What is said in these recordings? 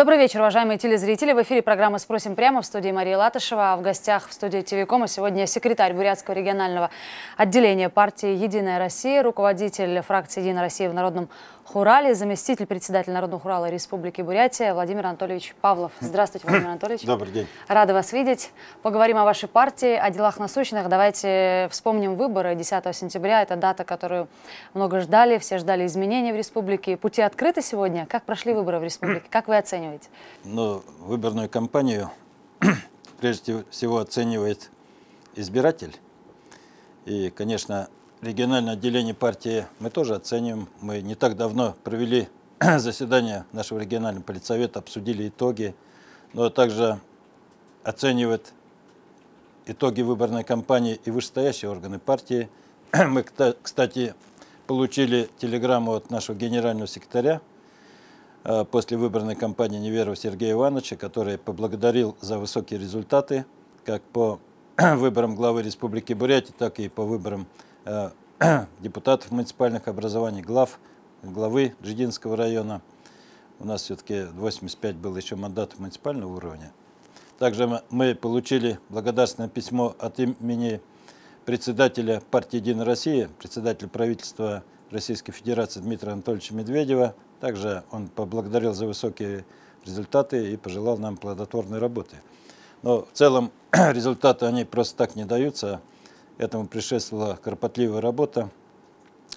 Добрый вечер, уважаемые телезрители. В эфире программа «Спросим прямо» в студии Мария Латышева. А в гостях в студии ТВКома сегодня секретарь Бурятского регионального отделения партии «Единая Россия», руководитель фракции «Единая Россия» в Народном Хурале, заместитель председателя Народного Хурала Республики Бурятия Владимир Анатольевич Павлов. Здравствуйте, Владимир Анатольевич. Добрый день. Рада вас видеть. Поговорим о вашей партии, о делах насущных. Давайте вспомним выборы 10 сентября. Это дата, которую много ждали, все ждали изменений в республике. Пути открыты сегодня. Как прошли выборы в республике? Как вы оцениваете? Ну, выборную кампанию прежде всего оценивает избиратель. И, конечно, региональное отделение партии мы тоже оцениваем. Мы не так давно провели заседание нашего регионального политсовета, обсудили итоги, но также оценивает итоги выборной кампании и вышестоящие органы партии. Мы, кстати, получили телеграмму от нашего генерального секретаря Э, после выборной кампании Неверова Сергея Ивановича, который поблагодарил за высокие результаты, как по выборам главы Республики Бурятия, так и по выборам депутатов муниципальных образований, глав, главы Джидинского района. У нас все-таки 85 было еще мандатов муниципального уровня. Также мы получили благодарственное письмо от имени председателя партии «Единая Россия», председателя правительства Российской Федерации Дмитрия Анатольевича Медведева также он поблагодарил за высокие результаты и пожелал нам плодотворной работы. Но в целом результаты они просто так не даются. Этому предшествовала кропотливая работа.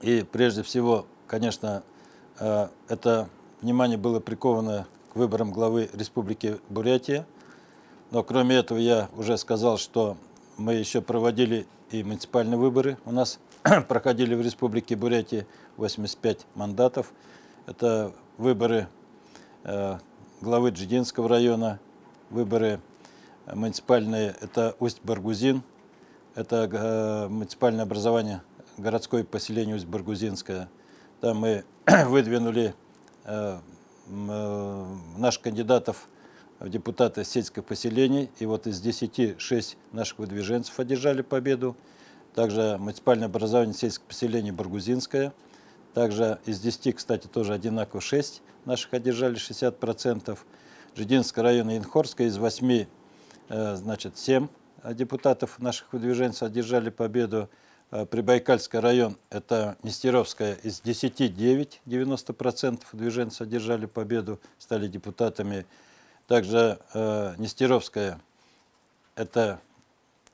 И прежде всего, конечно, э, это внимание было приковано к выборам главы Республики Бурятия. Но кроме этого я уже сказал, что мы еще проводили и муниципальные выборы. У нас проходили в Республике Бурятия 85 мандатов. Это выборы э, главы Джидинского района, выборы муниципальные, это Усть-Баргузин, это э, муниципальное образование городское поселение Усть-Баргузинское. Там мы выдвинули э, наших кандидатов в депутаты сельских поселений. И вот из 10 6 наших выдвиженцев одержали победу. Также муниципальное образование сельских поселений Баргузинское – также из 10, кстати, тоже одинаково 6 наших одержали 60%. Жидинский район и Инхорская из 8, э, значит, 7 депутатов наших выдвиженцев одержали победу. Э, Прибайкальский район, это Нестеровская, из 10 9, 90% выдвиженцев одержали победу, стали депутатами. Также э, Нестеровская, это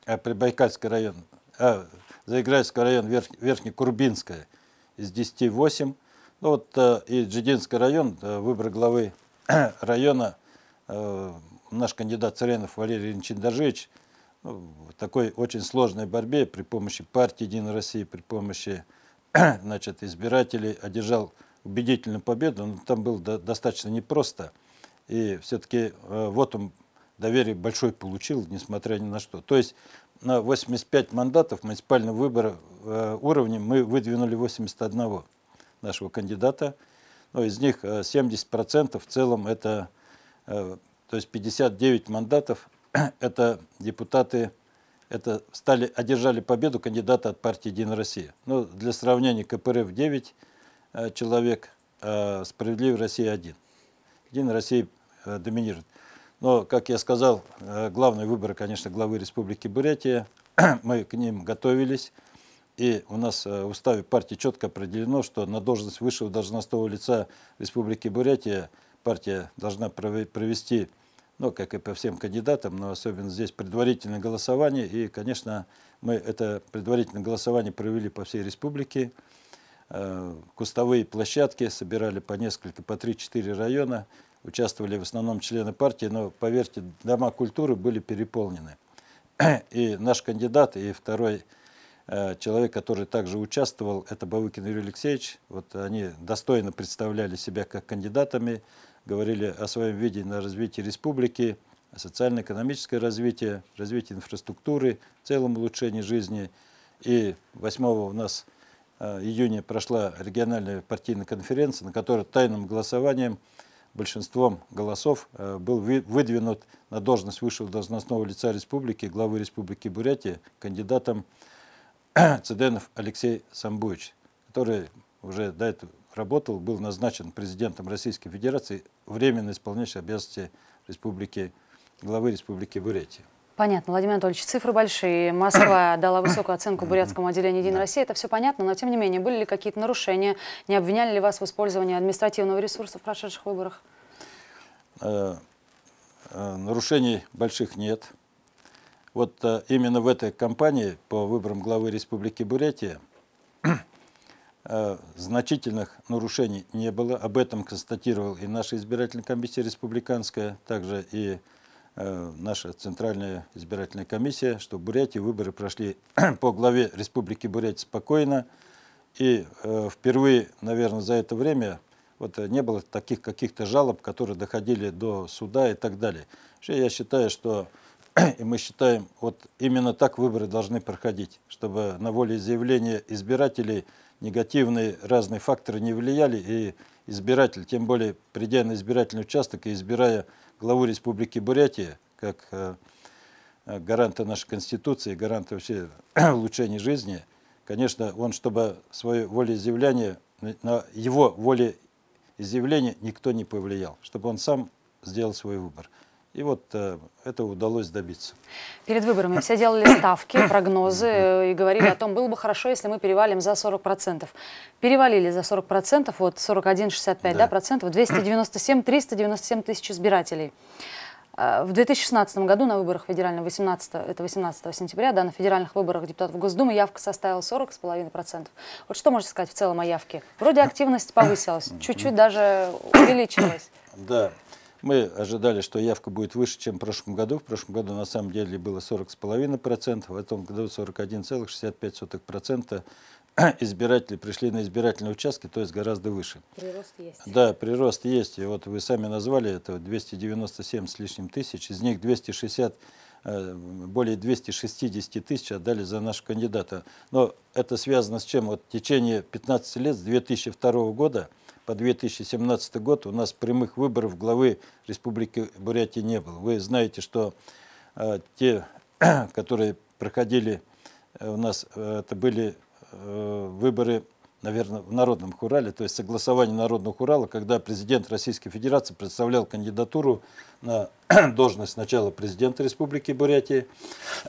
э, Прибайкальский район, э, Заиграйский район, Верх, Верхнекурбинская – из 10 8. Ну вот э, и Джидинский район, э, выбор главы района, э, наш кандидат Царенов Валерий Ильич ну, в такой очень сложной борьбе при помощи партии «Единая Россия», при помощи значит, избирателей одержал убедительную победу, но там было достаточно непросто. И все-таки вот он доверие большое получил, несмотря ни на что. То есть на 85 мандатов муниципального выбора э, уровня мы выдвинули 81 нашего кандидата. Но из них 70% э, в целом это, э, то есть 59 мандатов, это депутаты, это стали, одержали победу кандидата от партии «Единая Россия». Ну, для сравнения, КПРФ 9 человек, а «Справедливая Россия» 1. «Единая Россия» доминирует. Но, как я сказал, э, главный выбор, конечно, главы Республики Бурятия. Мы к ним готовились. И у нас э, в уставе партии четко определено, что на должность высшего должностного лица Республики Бурятия партия должна провести, ну, как и по всем кандидатам, но особенно здесь предварительное голосование. И, конечно, мы это предварительное голосование провели по всей республике. Э, кустовые площадки собирали по несколько, по 3-4 района участвовали в основном члены партии, но, поверьте, дома культуры были переполнены. И наш кандидат, и второй э, человек, который также участвовал, это Бавыкин Юрий Алексеевич. Вот они достойно представляли себя как кандидатами, говорили о своем видении на развитие республики, социально-экономическое развитие, развитие инфраструктуры, в целом улучшение жизни. И 8 у нас э, июня прошла региональная партийная конференция, на которой тайным голосованием большинством голосов э, был выдвинут на должность высшего должностного лица республики, главы Республики Бурятия, кандидатом Цеденов Алексей Самбуевич, который уже до этого работал, был назначен президентом Российской Федерации, временно исполняющий обязанности республики, главы Республики Бурятия. Понятно, Владимир Анатольевич, цифры большие. Москва дала высокую оценку бурятскому отделению «Единой России». Это все понятно, но тем не менее, были ли какие-то нарушения? Не обвиняли ли вас в использовании административного ресурса в прошедших выборах? Э, э, нарушений больших нет. Вот э, именно в этой кампании по выборам главы Республики Бурятия значительных нарушений не было. Об этом констатировал и наша избирательная комиссия республиканская, также и Э, наша Центральная избирательная комиссия, что в Бурятии выборы прошли по главе Республики Бурятия спокойно. И э, впервые, наверное, за это время вот, э, не было таких каких-то жалоб, которые доходили до суда и так далее. Вообще я считаю, что и мы считаем, вот именно так выборы должны проходить, чтобы на волеизъявление избирателей негативные разные факторы не влияли, и избиратель, тем более придя на избирательный участок и избирая главу Республики Бурятия, как э, э, гаранта нашей Конституции, гаранта вообще улучшения жизни, конечно, он, чтобы свое волеизъявление, на его волеизъявление никто не повлиял, чтобы он сам сделал свой выбор. И вот э, это удалось добиться. Перед выборами все делали ставки, прогнозы э, и говорили о том, было бы хорошо, если мы перевалим за 40%. Перевалили за 40%, вот 41-65%, да. да, процентов, 297-397 тысяч избирателей. Э, в 2016 году на выборах федеральных, 18, это 18 сентября, да, на федеральных выборах депутатов Госдумы явка составила 40,5%. Вот что можете сказать в целом о явке? Вроде активность повысилась, чуть-чуть даже увеличилась. Да, мы ожидали, что явка будет выше, чем в прошлом году. В прошлом году на самом деле было 40,5%, в этом году 41,65% избиратели пришли на избирательные участки, то есть гораздо выше. Прирост есть. Да, прирост есть. И вот вы сами назвали это 297 с лишним тысяч, из них 260 э, более 260 тысяч отдали за нашего кандидата. Но это связано с чем? Вот в течение 15 лет, с 2002 года, по 2017 год у нас прямых выборов главы Республики Бурятия не было. Вы знаете, что э, те, которые проходили э, у нас, э, это были э, выборы, наверное, в Народном Хурале, то есть согласование Народного Хурала, когда президент Российской Федерации представлял кандидатуру на должность сначала президента Республики Бурятия,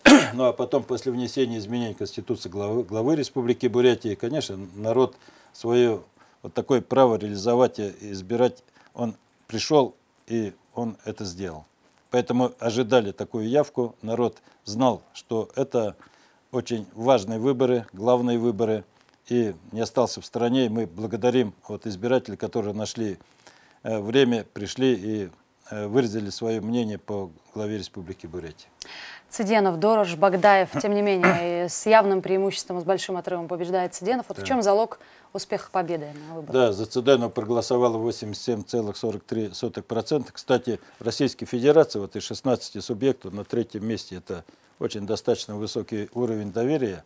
ну а потом после внесения изменений Конституции главы, главы Республики Бурятии, конечно, народ свое вот такое право реализовать и избирать, он пришел и он это сделал. Поэтому ожидали такую явку, народ знал, что это очень важные выборы, главные выборы, и не остался в стороне. И мы благодарим вот избирателей, которые нашли э, время, пришли и выразили свое мнение по главе Республики Бурятия. Цыденов, Дорож, Багдаев, тем не менее, с явным преимуществом, с большим отрывом побеждает Цыденов. Вот да. в чем залог успеха победы на выборах? Да, за Цыденова проголосовало 87,43%. Кстати, Российской Федерации вот из 16 субъектов на третьем месте это очень достаточно высокий уровень доверия.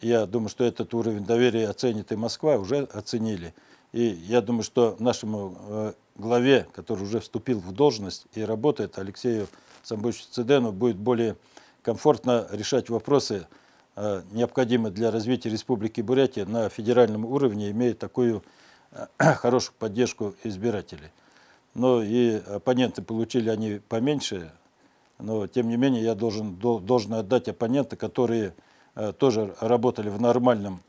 Я думаю, что этот уровень доверия оценит и Москва, уже оценили. И я думаю, что нашему э, главе, который уже вступил в должность и работает, Алексею Самбовичу Цыдену, будет более комфортно решать вопросы, э, необходимые для развития Республики Бурятия на федеральном уровне, имея такую э, хорошую поддержку избирателей. Но и оппоненты получили они поменьше, но тем не менее я должен, должен отдать оппоненты, которые э, тоже работали в нормальном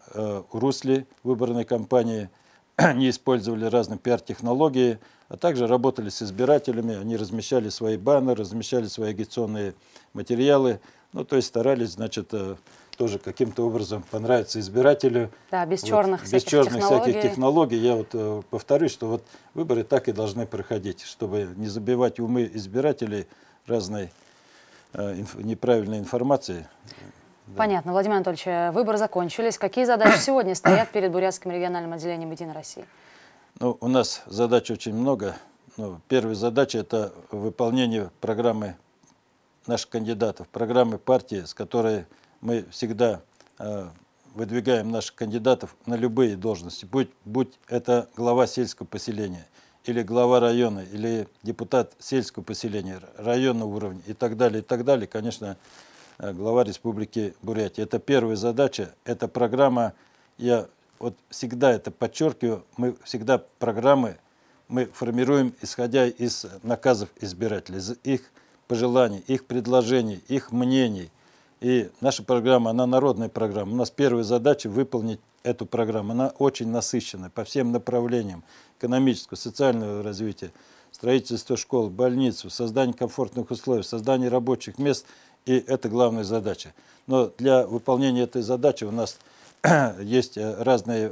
русле выборной кампании, не использовали разные пиар-технологии, а также работали с избирателями, они размещали свои баннеры, размещали свои агитационные материалы, ну, то есть старались, значит, э, тоже каким-то образом понравиться избирателю. Да, без черных, вот, без черных технологий. всяких технологий. Я вот э, повторюсь, что вот выборы так и должны проходить, чтобы не забивать умы избирателей разной э, инф, неправильной информацией. Понятно. Владимир Анатольевич, э, выборы закончились. Какие задачи сегодня стоят перед Бурятским региональным отделением «Единой России»? Ну, у нас задач очень много. Ну, первая задача – это выполнение программы наших кандидатов, программы партии, с которой мы всегда э, выдвигаем наших кандидатов на любые должности, будь, будь это глава сельского поселения, или глава района, или депутат сельского поселения, районного уровня и так далее, и так далее, конечно, глава Республики Бурятия. Это первая задача, эта программа, я вот всегда это подчеркиваю, мы всегда программы мы формируем, исходя из наказов избирателей, из их пожеланий, их предложений, их мнений. И наша программа, она народная программа. У нас первая задача выполнить эту программу. Она очень насыщена по всем направлениям экономического, социального развития, строительство школ, больницу, создание комфортных условий, создание рабочих мест. И это главная задача. Но для выполнения этой задачи у нас есть э, разные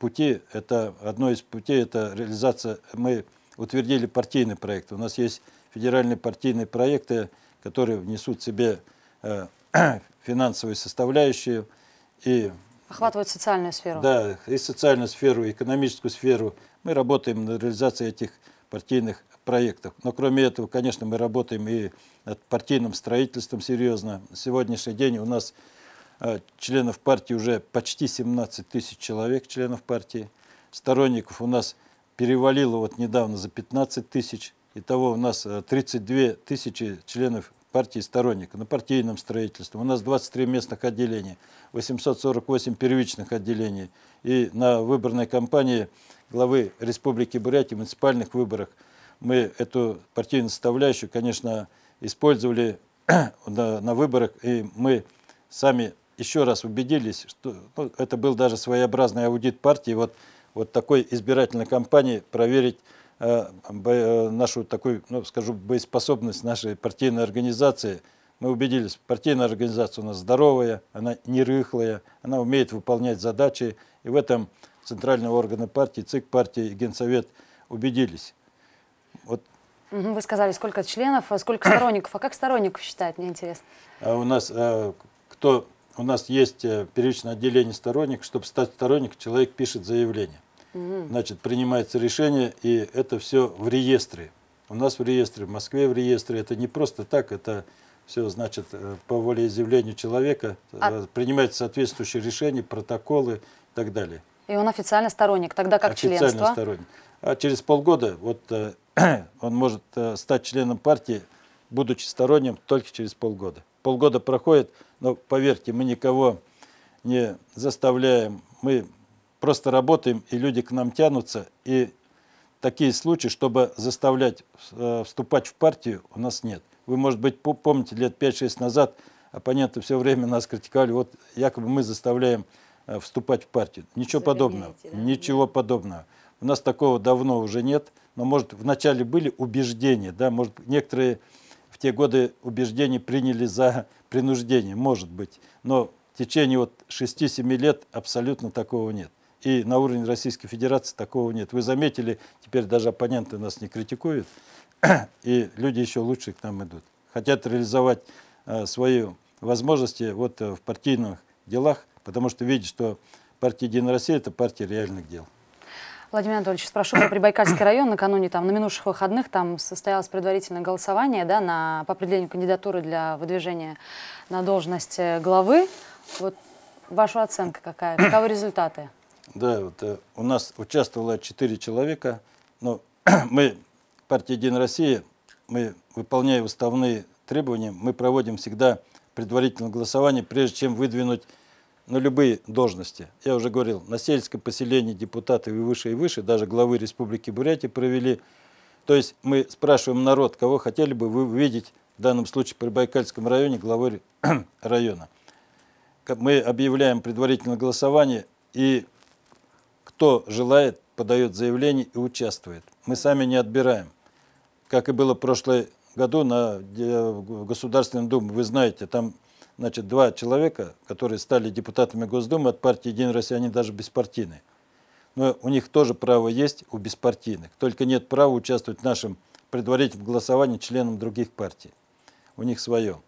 пути. Это одно из путей – это реализация. Мы утвердили партийный проект. У нас есть федеральные партийные проекты, которые внесут в себе э, финансовую составляющую и охватывают социальную сферу. Да, и социальную сферу, и экономическую сферу. Мы работаем над реализацией этих партийных проектов. Но кроме этого, конечно, мы работаем и над партийным строительством серьезно. На сегодняшний день у нас э, членов партии уже почти 17 тысяч человек, членов партии. Сторонников у нас перевалило вот недавно за 15 тысяч. Итого у нас 32 э, тысячи членов партии сторонников на партийном строительстве. У нас 23 местных отделения, 848 первичных отделений. И на выборной кампании главы Республики Бурятия в муниципальных выборах мы эту партийную составляющую, конечно, использовали на, на выборах, и мы сами еще раз убедились, что ну, это был даже своеобразный аудит партии, вот, вот такой избирательной кампании проверить Э, э, нашу такую, ну, скажу, боеспособность нашей партийной организации. Мы убедились, партийная организация у нас здоровая, она не рыхлая, она умеет выполнять задачи. И в этом центральные органы партии, ЦИК партии и Генсовет убедились. Вы сказали, сколько членов, а сколько сторонников. А как сторонников считать, мне интересно? А у нас кто у нас есть первичное отделение сторонников. Чтобы стать сторонником, человек пишет заявление. Значит, принимается решение, и это все в реестре. У нас в реестре, в Москве в реестре. Это не просто так, это все, значит, э, по волеизъявлению человека а... Э, принимаются соответствующие решения, протоколы и так далее. И он официально сторонник, тогда как официально членство? сторонник. А через полгода вот э, он может стать членом партии, будучи сторонним, только через полгода. Полгода проходит, но поверьте, мы никого не заставляем, мы просто работаем, и люди к нам тянутся. И такие случаи, чтобы заставлять э, вступать в партию, у нас нет. Вы, может быть, помните, лет 5-6 назад оппоненты все время нас критиковали, вот якобы мы заставляем э, вступать в партию. Ничего подобного. Да? Ничего подобного. У нас такого давно уже нет, но, может, вначале были убеждения, да, может, некоторые в те годы убеждения приняли за принуждение, может быть, но в течение вот 6-7 лет абсолютно такого нет. И на уровне Российской Федерации такого нет. Вы заметили, теперь даже оппоненты нас не критикуют, и люди еще лучше к нам идут. Хотят реализовать э, свои возможности вот, э, в партийных делах, потому что видят, что партия «Единая Россия» – это партия реальных дел. Владимир Анатольевич, спрошу про Прибайкальский район. Накануне, там, на минувших выходных, там состоялось предварительное голосование да, на, по определению кандидатуры для выдвижения на должность э, главы. Вот ваша оценка какая? Каковы результаты? Да, вот, э, у нас участвовало 4 человека, но мы, партия «Единая Россия», мы, выполняя уставные требования, мы проводим всегда предварительное голосование, прежде чем выдвинуть на любые должности. Я уже говорил, на сельском поселении депутаты и выше, и выше, даже главы Республики Бурятия провели. То есть мы спрашиваем народ, кого хотели бы вы видеть в данном случае при Байкальском районе главой района. Мы объявляем предварительное голосование, и кто желает, подает заявление и участвует. Мы сами не отбираем. Как и было в прошлом году на Государственной Думе, вы знаете, там значит, два человека, которые стали депутатами Госдумы от партии «Единая Россия», они даже беспартийные. Но у них тоже право есть у беспартийных. Только нет права участвовать в нашем предварительном голосовании членам других партий. У них свое,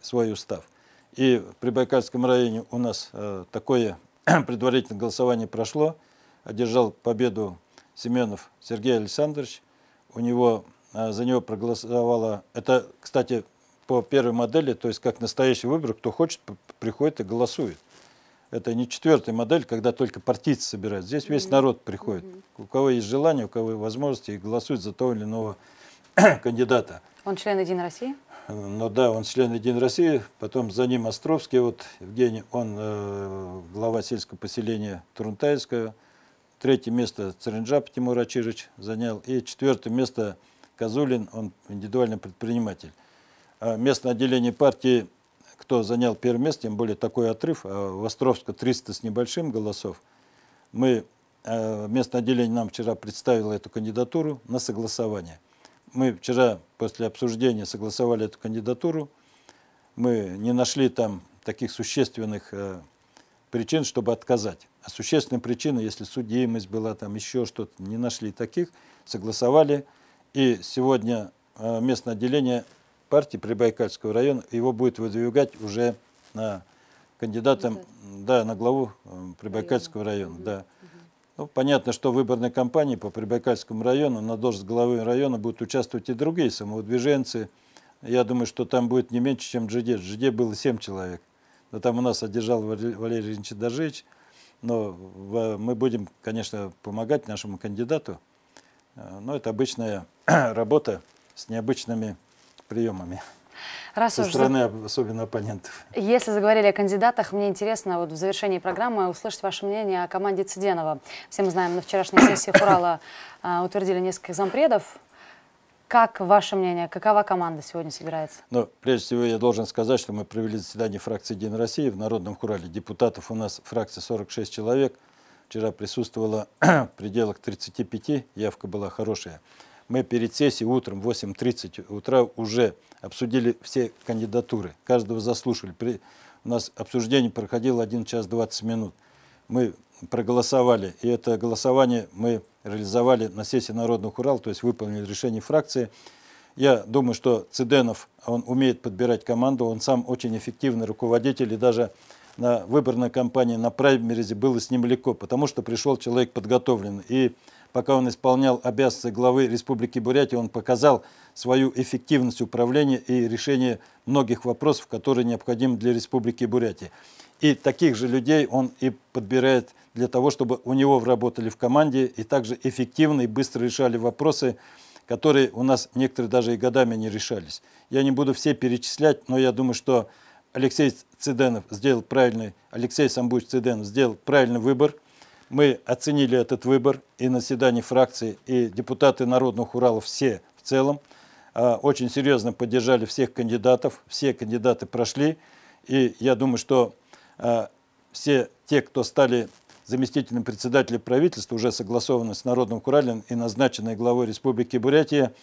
свой устав. И в Прибайкальском районе у нас э, такое предварительное голосование прошло одержал победу Семенов Сергей Александрович. У него, а, за него проголосовало, это, кстати, по первой модели, то есть как настоящий выбор, кто хочет, приходит и голосует. Это не четвертая модель, когда только партийцы собирают. Здесь весь народ приходит. У кого есть желание, у кого есть возможности, и голосует за того или иного кандидата. Он член Единой России? но да, он член Единой России, потом за ним Островский, вот Евгений, он э, глава сельского поселения Турунтайское, третье место Царинджап Тимур Ачирыч занял, и четвертое место Козулин, он индивидуальный предприниматель. А местное отделение партии, кто занял первое место, тем более такой отрыв, а в Островске 300 с небольшим голосов, мы, э, местное отделение нам вчера представило эту кандидатуру на согласование – мы вчера после обсуждения согласовали эту кандидатуру. Мы не нашли там таких существенных причин, чтобы отказать. А существенная причина, если судимость была, там еще что-то, не нашли таких, согласовали. И сегодня местное отделение партии Прибайкальского района, его будет выдвигать уже на кандидатом, да, на главу э, Прибайкальского района. района да. Ну, понятно, что в выборной кампании по Прибайкальскому району на должность главы района будут участвовать и другие самовыдвиженцы. Я думаю, что там будет не меньше, чем в Джиде. В Джиде было 7 человек. Но там у нас одержал Валерий Ильич Дожич. Но мы будем, конечно, помогать нашему кандидату. Э, но это обычная работа с необычными приемами. Раз Со стороны за... особенно оппонентов. Если заговорили о кандидатах, мне интересно вот в завершении программы услышать ваше мнение о команде Циденова. Все мы знаем, на вчерашней сессии Хурала а, утвердили нескольких зампредов. Как ваше мнение? Какова команда сегодня собирается? Ну, прежде всего, я должен сказать, что мы провели заседание фракции «Единая Россия» в Народном Хурале. Депутатов у нас фракция 46 человек. Вчера присутствовало в пределах 35, явка была хорошая. Мы перед сессией утром в 8.30 утра уже обсудили все кандидатуры, каждого заслушали. При, у нас обсуждение проходило 1 час 20 минут. Мы проголосовали, и это голосование мы реализовали на сессии Народных Урал, то есть выполнили решение фракции. Я думаю, что Циденов, он умеет подбирать команду, он сам очень эффективный руководитель, и даже на выборной кампании на праймеризе было с ним легко, потому что пришел человек подготовленный. И пока он исполнял обязанности главы Республики Бурятия, он показал свою эффективность управления и решения многих вопросов, которые необходимы для Республики Бурятия. И таких же людей он и подбирает для того, чтобы у него работали в команде и также эффективно и быстро решали вопросы, которые у нас некоторые даже и годами не решались. Я не буду все перечислять, но я думаю, что Алексей Циденов сделал правильный, Алексей Самбуч Циденов сделал правильный выбор – мы оценили этот выбор и на заседании фракции, и депутаты Народных Уралов все в целом а, очень серьезно поддержали всех кандидатов. Все кандидаты прошли. И я думаю, что а, все те, кто стали заместителем председателя правительства, уже согласованы с Народным Уралом и назначенные главой Республики Бурятия,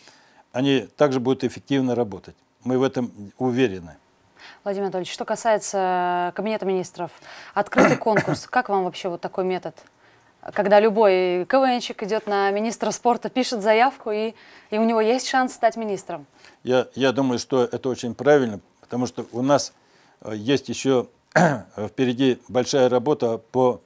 они также будут эффективно работать. Мы в этом уверены. Владимир Анатольевич, что касается Кабинета министров, открытый конкурс, как вам вообще вот такой метод? Когда любой КВНщик идет на министра спорта, пишет заявку, и, и у него есть шанс стать министром? Я, я думаю, что это очень правильно, потому что у нас э, есть еще впереди большая работа по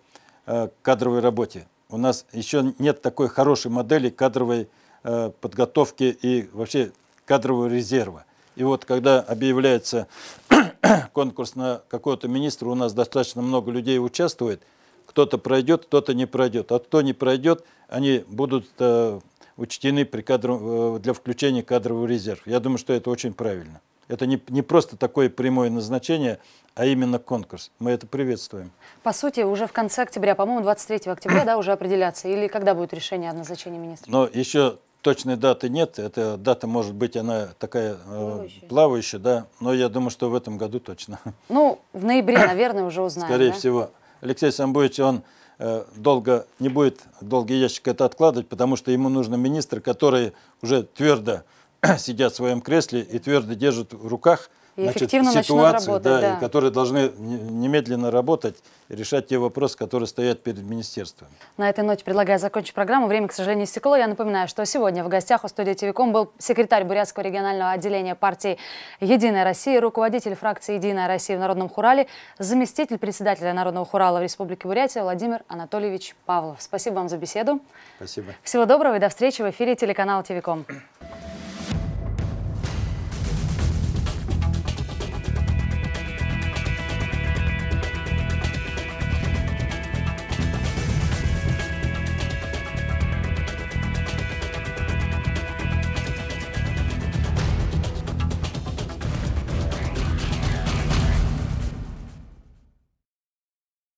э, кадровой работе. У нас еще нет такой хорошей модели кадровой э, подготовки и вообще кадрового резерва. И вот когда объявляется конкурс на какого-то министра, у нас достаточно много людей участвует – кто-то пройдет, кто-то не пройдет. А кто не пройдет, они будут э, учтены при кадров, э, для включения кадрового резерва. Я думаю, что это очень правильно. Это не, не просто такое прямое назначение, а именно конкурс. Мы это приветствуем. По сути, уже в конце октября, по-моему, 23 октября, да, уже определяться? Или когда будет решение о назначении министра? Но еще точной даты нет. Эта дата, может быть, она такая э, плавающая, да. Но я думаю, что в этом году точно. Ну, в ноябре, наверное, уже узнаем. Скорее да? всего. Алексей Самбуевич, он э, долго не будет долгий ящик это откладывать, потому что ему нужны министры, которые уже твердо сидят в своем кресле и твердо держат в руках и значит, ситуацию, работать, да, да. И которые должны немедленно работать решать те вопросы, которые стоят перед министерством. На этой ноте предлагаю закончить программу. Время, к сожалению, истекло. Я напоминаю, что сегодня в гостях у студии ТВКом был секретарь Бурятского регионального отделения партии «Единая Россия», руководитель фракции «Единая Россия» в Народном Хурале, заместитель председателя Народного Хурала в Республике Бурятия Владимир Анатольевич Павлов. Спасибо вам за беседу. Спасибо. Всего доброго и до встречи в эфире телеканала ТВКом.